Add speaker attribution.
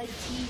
Speaker 1: Red team